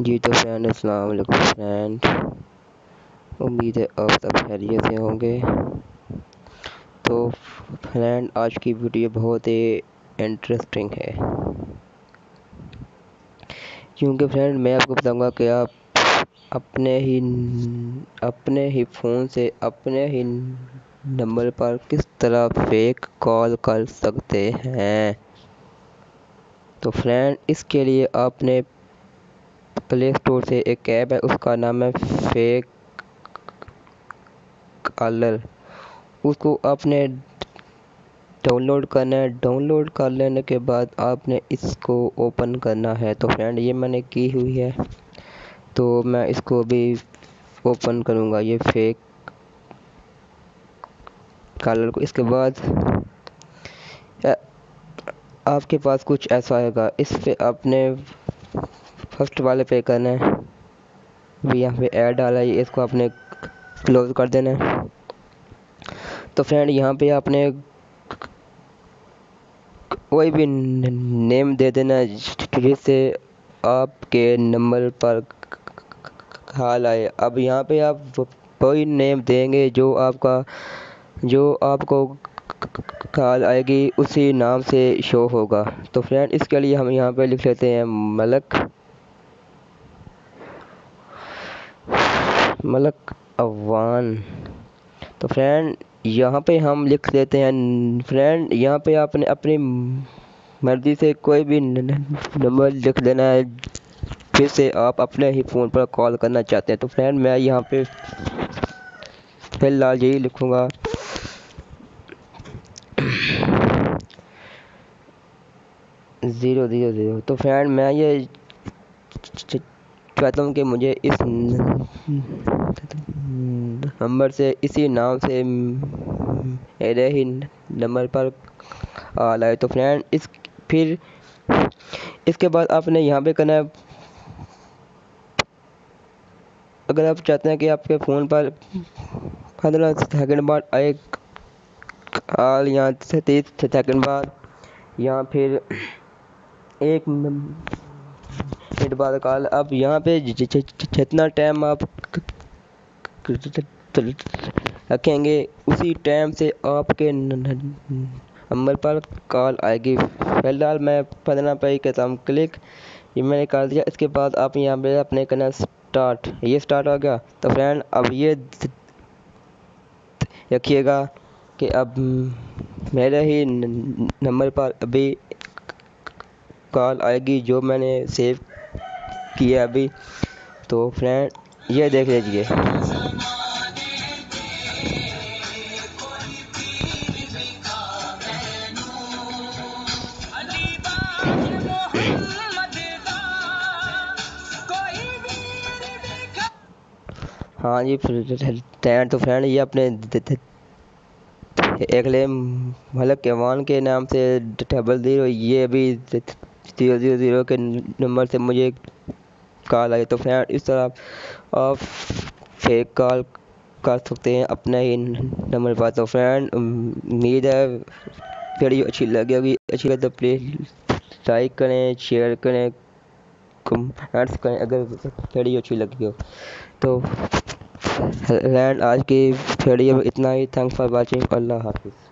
जी तो फ्रेंड अस्सलाम वालेकुम फ्रेंड उम्मीद है आप सब खैरियत से होंगे तो फ्रेंड आज की वीडियो बहुत ही इंटरेस्टिंग है क्योंकि फ्रेंड मैं आपको बताऊँगा कि आप अपने ही अपने ही फ़ोन से अपने ही नंबर पर किस तरह फेक कॉल कर सकते हैं? तो फ्रेंड इसके लिए आपने प्ले स्टोर से एक ऐप है, उसका नाम है फेक कॉलर उसको आपने डाउनलोड करना है। डाउनलोड कर लेने के बाद आपने इसको ओपन करना है। तो फ्रेंड ये मैंने की हुई है। तो मैं इसको अभी ओपन करूँगा, ये फेक कलर को, इसके बाद आपके पास कुछ ऐसा आएगा। इस पे आपने फ़र्स्ट वाले पे करना है। भी यहाँ पे ऐड डाला है, इसको आपने क्लोज कर देना है। तो फ्रेंड, यहाँ पे आपने कोई भी नेम दे देना जिससे आपके नंबर पर कॉल आए। अब यहाँ पे आप कोई नेम देंगे जो आपका जो आपको कॉल आएगी, उसी नाम से शो होगा। तो फ्रेंड इसके लिए हम यहाँ पे लिख लेते हैं मलक। मलक अवान तो फ्रेंड यहाँ पे हम लिख देते हैं फ्रेंड यहाँ पे आपने अपनी मर्ज़ी से कोई भी नंबर लिख देना है, फिर से आप अपने ही फ़ोन पर कॉल करना चाहते हैं। तो फ्रेंड मैं यहाँ पे फ़िलहाल यही लिखूँगा। ज़ीरो ज़ीरो ज़ीरो तो फ्रेंड मैं ये चाहता हूँ कि मुझे इस नंबर से, इसी नाम से मेरे ही नंबर पर कॉल आए तो फ्रेंड इस, फिर, इसके बाद आपने यहाँ पे करना है। अगर आप चाहते हैं कि आपके फ़ोन पर पंद्रह सेकंड बाद आए कॉल यहाँ से तीस सेकंड बाद, या फिर एक मिनट बाद कॉल। अब यहाँ पे जितना टाइम आप रखेंगे, उसी टाइम से आपके नंबर पर कॉल आएगी। फ़िलहाल मैं पंद्रह पे ही कहता हूँ। क्लिक। ये मैंने कर दिया। इसके बाद आप यहाँ पे अपने करना स्टार्ट ये स्टार्ट हो गया। तो फ्रेंड अब ये रखिएगा कि अब मेरे ही नंबर पर अभी कॉल आएगी जो मैंने सेव किया अभी। तो फ्रेंड, ये देख लीजिए। हाँ जी फ्रेंड तो फ्रेंड, ये अपने एक ले मलक केवान के नाम से डबल ज़ीरो ये अभी ज़ीरो ज़ीरो ज़ीरो के नंबर से मुझे कॉल आई। तो फ्रेंड इस तरह आप फेक कॉल कर सकते हैं अपने ही नंबर पर। तो फ्रेंड उम्मीद है वीडियो अच्छी लगी होगी अच्छी लगे तो प्लीज़ लाइक करें शेयर करें कमेंट्स करें अगर वीडियो अच्छी लगी हो। तो फ्रेंड आज की वीडियो में इतना ही। थैंक्स फॉर वाचिंग अल्लाह हाफिज़।